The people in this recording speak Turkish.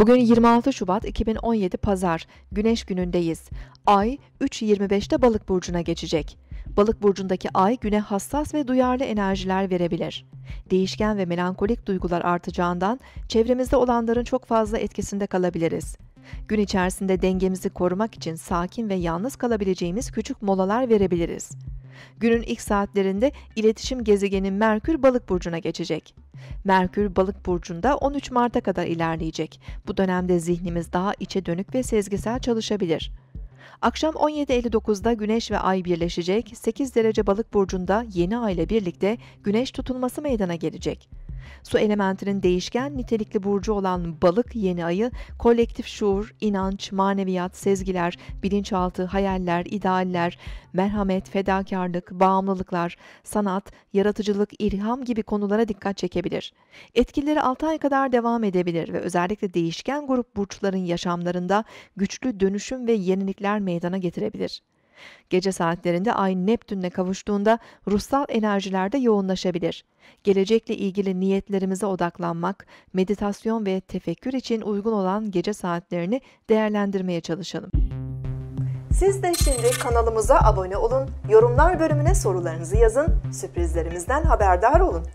Bugün 26 Şubat 2017 Pazar, Güneş günündeyiz. Ay 3.25'te Balık burcuna geçecek. Balık burcundaki ay güne hassas ve duyarlı enerjiler verebilir. Değişken ve melankolik duygular artacağından çevremizde olanların çok fazla etkisinde kalabiliriz. Gün içerisinde dengemizi korumak için sakin ve yalnız kalabileceğimiz küçük molalar verebiliriz. Günün ilk saatlerinde iletişim gezegeni Merkür Balık burcuna geçecek. Merkür Balık burcunda 13 Mart'a kadar ilerleyecek. Bu dönemde zihnimiz daha içe dönük ve sezgisel çalışabilir. Akşam 17.59'da Güneş ve Ay birleşecek. 8 derece Balık burcunda yeni ay ile birlikte Güneş tutulması meydana gelecek. Su elementinin değişken nitelikli burcu olan balık yeni ayı, kolektif şuur, inanç, maneviyat, sezgiler, bilinçaltı, hayaller, idealler, merhamet, fedakarlık, bağımlılıklar, sanat, yaratıcılık, ilham gibi konulara dikkat çekebilir. Etkileri 6 ay kadar devam edebilir ve özellikle değişken grup burçların yaşamlarında güçlü dönüşüm ve yenilikler meydana getirebilir. Gece saatlerinde Ay Neptün'le kavuştuğunda ruhsal enerjilerde yoğunlaşabilir. Gelecekle ilgili niyetlerimize odaklanmak, meditasyon ve tefekkür için uygun olan gece saatlerini değerlendirmeye çalışalım. Siz de şimdi kanalımıza abone olun, yorumlar bölümüne sorularınızı yazın, sürprizlerimizden haberdar olun.